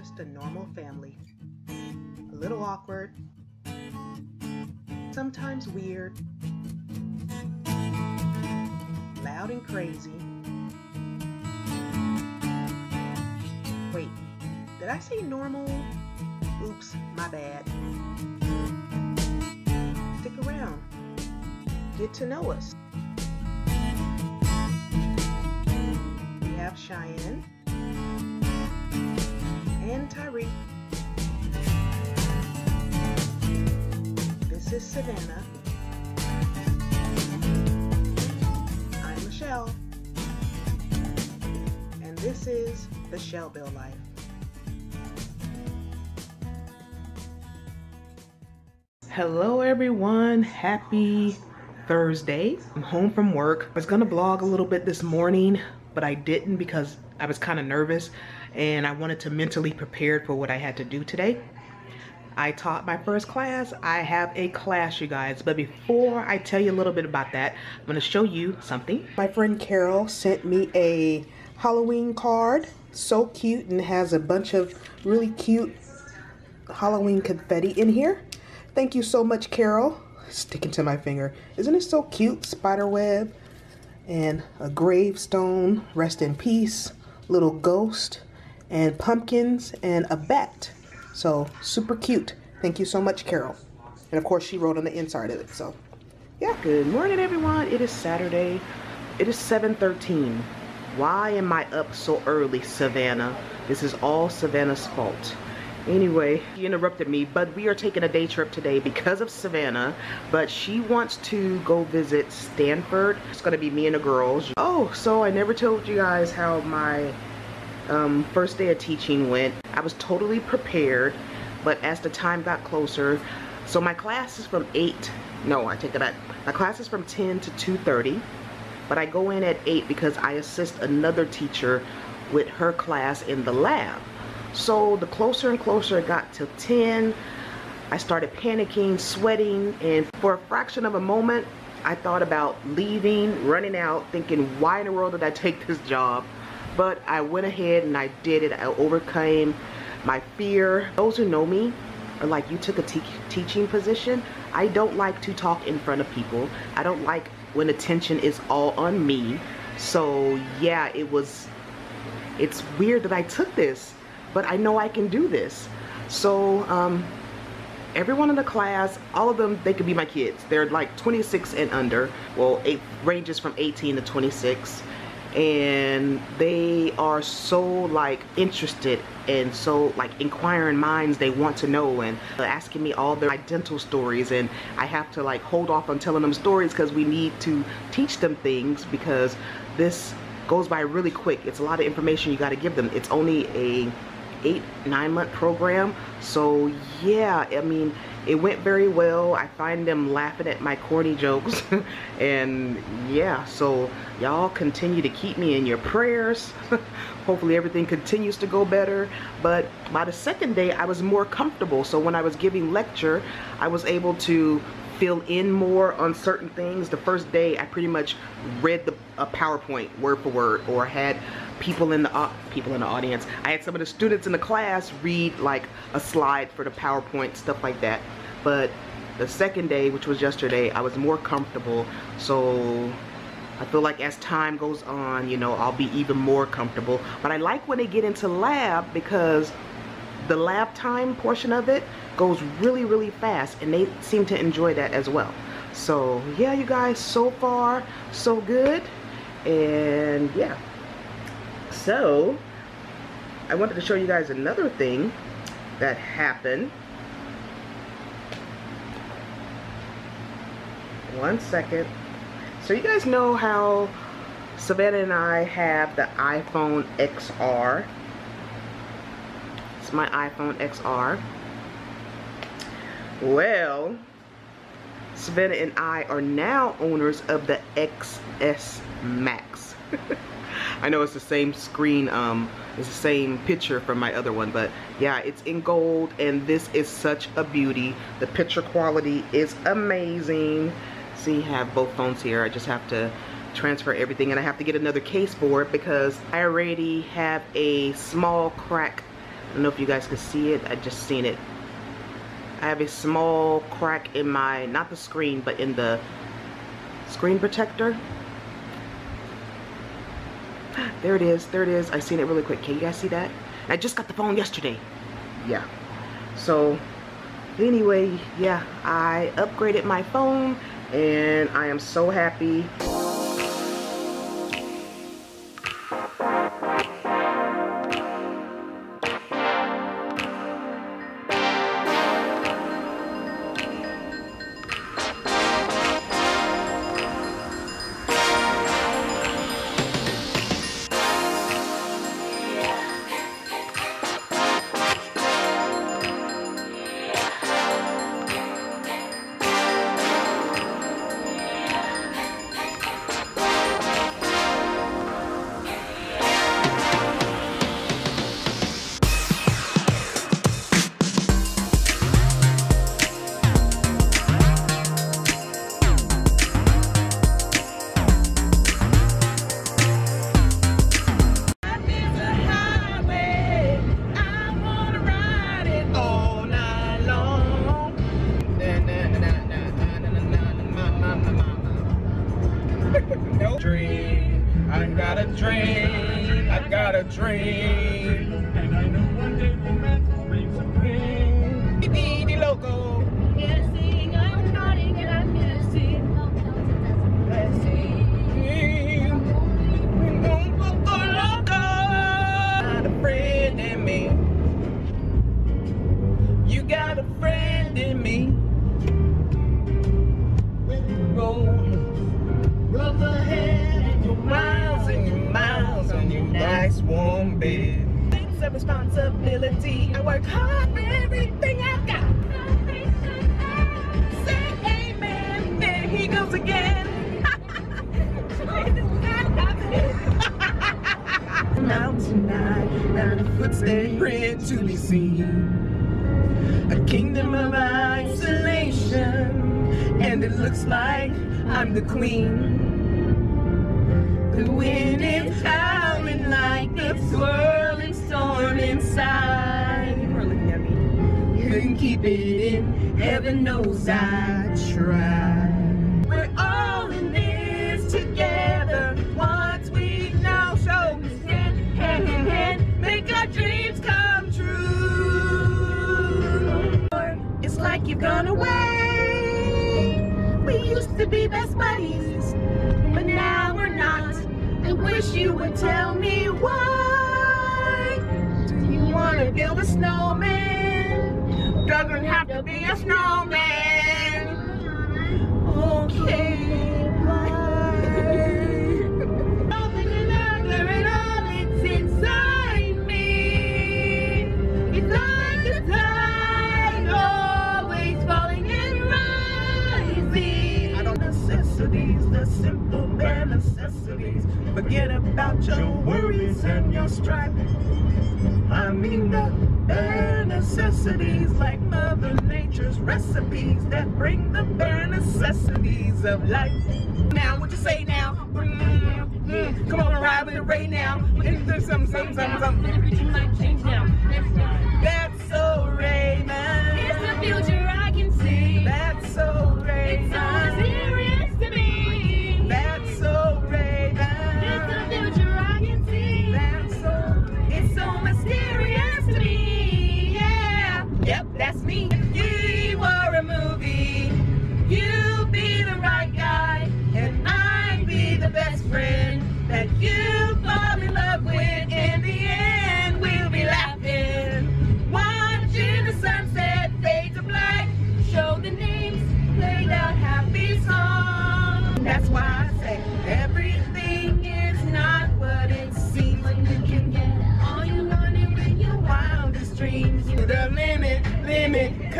just a normal family. A little awkward, sometimes weird, loud and crazy. Wait, did I say normal? Oops, my bad. Stick around. Get to know us. We have Cheyenne and Tyrique. This is Savannah. I'm Michelle. And this is the ChelleBelle Life. Hello everyone, happy Thursday. I'm home from work. I was gonna vlog a little bit this morning, but I didn't because I was kind of nervous and I wanted to mentally prepare for what I had to do today. I taught my first class. I have a class, you guys. But before I tell you a little bit about that, I'm gonna show you something. My friend Carol sent me a Halloween card. So cute and has a bunch of really cute Halloween confetti in here. Thank you so much, Carol. Sticking to my finger. Isn't it so cute? Spider web and a gravestone, rest in peace, little ghost, and pumpkins and a bat. So super cute. Thank you so much, Carol. And of course, she wrote on the inside of it. So yeah. Good morning, everyone. It is Saturday. It is 7:13. Why am I up so early, Savannah? This is all Savannah's fault. Anyway, he interrupted me, but we are taking a day trip today because of Savannah, but she wants to go visit Stanford. It's gonna be me and the girls. Oh, so I never told you guys how my um, first day of teaching went. I was totally prepared, but as the time got closer, so my class is from 8, no, I take it back. My class is from 10 to 2.30, but I go in at 8 because I assist another teacher with her class in the lab. So the closer and closer it got to 10, I started panicking, sweating, and for a fraction of a moment, I thought about leaving, running out, thinking, why in the world did I take this job? But I went ahead and I did it. I overcame my fear. Those who know me are like, you took a te teaching position. I don't like to talk in front of people. I don't like when attention is all on me. So yeah, it was, it's weird that I took this but I know I can do this. So um, everyone in the class, all of them, they could be my kids. They're like 26 and under. Well, it ranges from 18 to 26. And they are so like interested and so like inquiring minds they want to know and asking me all their dental stories and I have to like hold off on telling them stories because we need to teach them things because this goes by really quick. It's a lot of information you got to give them. It's only a eight, nine month program. So yeah, I mean, it went very well. I find them laughing at my corny jokes. and yeah, so y'all continue to keep me in your prayers. Hopefully everything continues to go better. But by the second day, I was more comfortable. So when I was giving lecture, I was able to fill in more on certain things. The first day, I pretty much read the a PowerPoint word for word or had people in the uh, people in the audience. I had some of the students in the class read like a slide for the PowerPoint, stuff like that. But the second day, which was yesterday, I was more comfortable. So I feel like as time goes on, you know, I'll be even more comfortable. But I like when they get into lab because the lab time portion of it goes really, really fast and they seem to enjoy that as well. So yeah, you guys, so far, so good. And yeah. So, I wanted to show you guys another thing that happened. One second. So you guys know how Savannah and I have the iPhone XR It's my iPhone XR. Well, Savannah and I are now owners of the XS Max. I know it's the same screen, um, it's the same picture from my other one, but yeah, it's in gold and this is such a beauty. The picture quality is amazing. See, I have both phones here. I just have to transfer everything and I have to get another case for it because I already have a small crack I don't know if you guys can see it. I just seen it. I have a small crack in my, not the screen, but in the screen protector. There it is. There it is. I seen it really quick. Can you guys see that? I just got the phone yesterday. Yeah. So anyway, yeah, I upgraded my phone and I am so happy. Dream. I got a dream. Responsibility. I work hard for everything I've got. Say amen. There he goes again. Now tonight, not a footstep print to be seen. A kingdom of isolation, and it looks like I'm the queen. The wind is howling like a swirling You are looking at me. Couldn't keep it in. Heaven knows I tried. We're all in this together. Once we know, so we stand hand in hand, make our dreams come true. It's like you've gone away. We used to be best buddies, but now we're not. I wish you would tell me why. Wanna build a snowman? Doesn't have to be a snowman. Okay, necessities. Forget about your worries and your strife. I mean the bare necessities like Mother Nature's recipes that bring the bare necessities of life. Now, what you say now? Mm, mm, come on, ride with the Ray now. There's some, some, some, some. Everything might change now. That's so Raymond. It's the future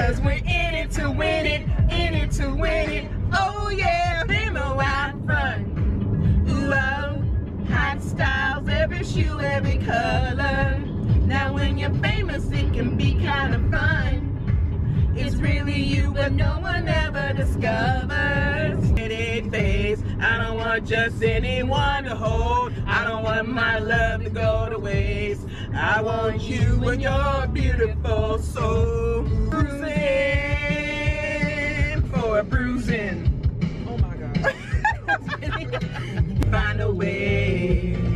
cause we're in it to win it, in it to win it. Oh yeah, limo out front. Ooh, oh, hot styles, every shoe, every color. Now when you're famous, it can be kind of fun. It's really you, but no one ever discovers. It phase. I don't want just anyone to hold. I don't want my love to go to waste. I want you and your beautiful soul. Bruising for a bruising. Oh my god. Find a way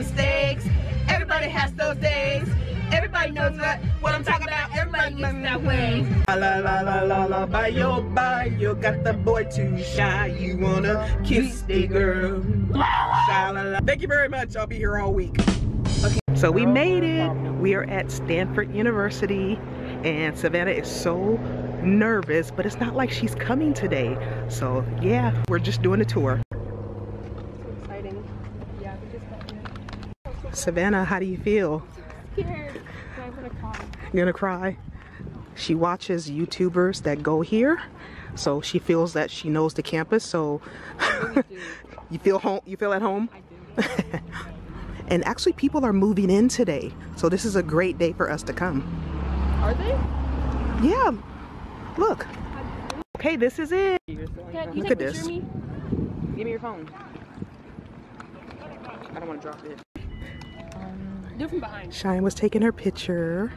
mistakes. Everybody has those days. Everybody knows what, what I'm talking about. Everybody gets that way. La la la la la la, by your by you got the boy too shy. You wanna kiss the girl. Sha la la. Thank you very much. I'll be here all week. So we made it. We are at Stanford University and Savannah is so nervous, but it's not like she's coming today. So yeah, we're just doing a tour. Exciting. Yeah, we just got here. Savannah, how do you feel? Scared. I'm gonna cry. You're gonna cry? She watches YouTubers that go here, so she feels that she knows the campus. So you feel home. You feel at home. I do. And actually, people are moving in today, so this is a great day for us to come. Are they? Yeah, look. Okay, this is it. Dad, you Look take at this. me? Give me your phone. I don't want to drop it. Do behind. Shine was taking her picture.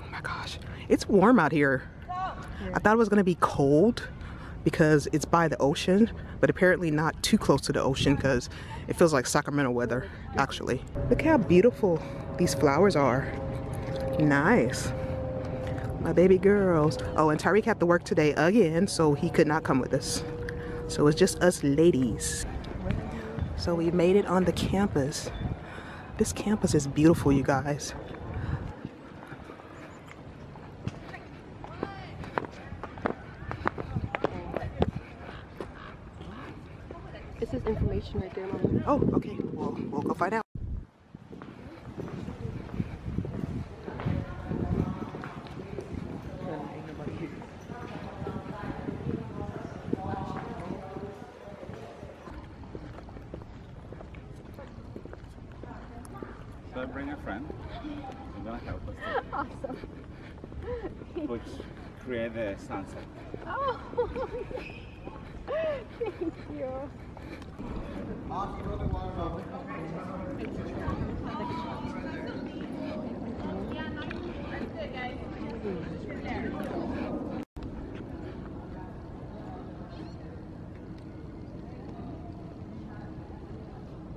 Oh my gosh, it's warm out here. I thought it was gonna be cold because it's by the ocean, but apparently not too close to the ocean because it feels like Sacramento weather, actually. Look how beautiful these flowers are. Nice. My baby girls. Oh, and Tyrique had to work today again, so he could not come with us. So it's just us ladies. So we made it on the campus. This campus is beautiful, you guys. This is information right there, Mom. Oh, okay. Well, we'll go find out. So bring a friend. They're gonna help us Awesome. to put, create the sunset. Oh. Thank you.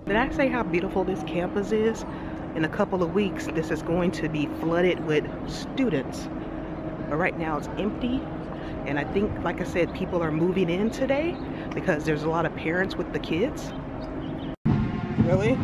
Did I say how beautiful this campus is? In a couple of weeks, this is going to be flooded with students. But right now it's empty. And I think, like I said, people are moving in today because there's a lot of parents with the kids. Really?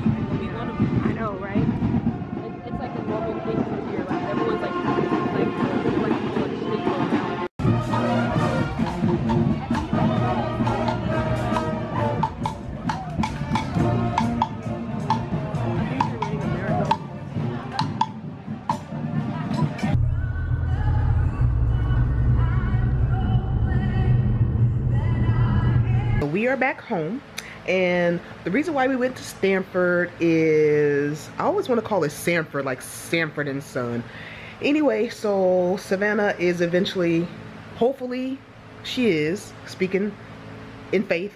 Are back home. And the reason why we went to Stanford is I always want to call it Sanford, like Sanford and Son. Anyway, so Savannah is eventually, hopefully, she is speaking in faith,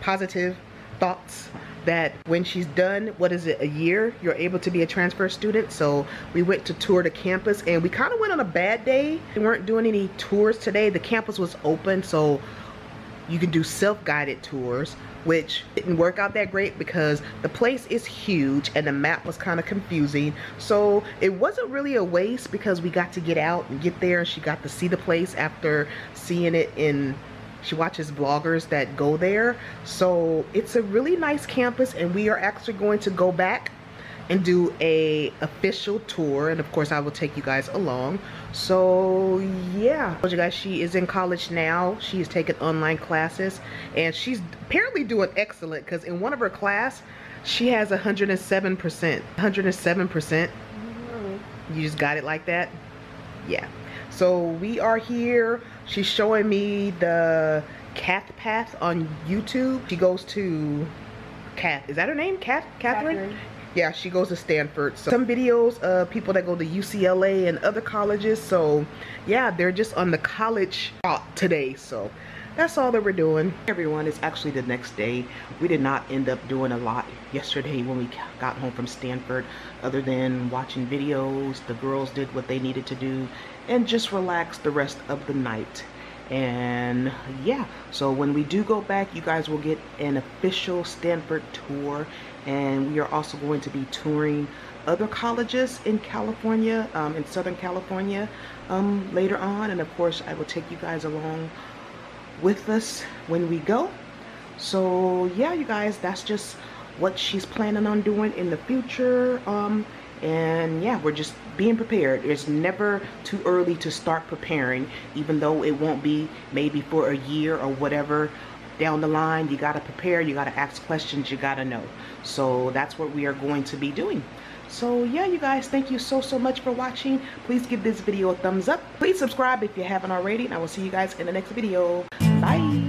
positive thoughts that when she's done, what is it, a year, you're able to be a transfer student. So we went to tour the campus and we kind of went on a bad day. We weren't doing any tours today. The campus was open, so you can do self-guided tours which didn't work out that great because the place is huge and the map was kind of confusing. So it wasn't really a waste because we got to get out and get there and she got to see the place after seeing it in she watches vloggers that go there. So it's a really nice campus and we are actually going to go back and do a official tour and of course I will take you guys along. So yeah. I told you guys she is in college now. She is taking online classes and she's apparently doing excellent because in one of her class she has 107 percent 107 percent. Mm-hmm. You just got it like that? Yeah. So we are here. She's showing me the Kath path on YouTube. She goes to Kath is that her name? Kath Catherine, Catherine. Yeah she goes to stanford. So some videos of people that go to ucla and other colleges. So yeah they're just on the college talk today. So that's all that we're doing. Everyone it's actually the next day. We did not end up doing a lot yesterday when we got home from stanford other than watching videos. The girls did what they needed to do and just relax the rest of the night and yeah so when we do go back you guys will get an official stanford tour. And we are also going to be touring other colleges in california um, in southern california um, later on. And of course i will take you guys along with us when we go. So yeah you guys that's just what she's planning on doing in the future. Um, and yeah we're just being prepared. It's never too early to start preparing even though it won't be maybe for a year or whatever down the line. You got to prepare you got to ask questions you got to know. So that's what we are going to be doing. So yeah you guys thank you so so much for watching. Please give this video a thumbs up. Please subscribe if you haven't already and i will see you guys in the next video. Bye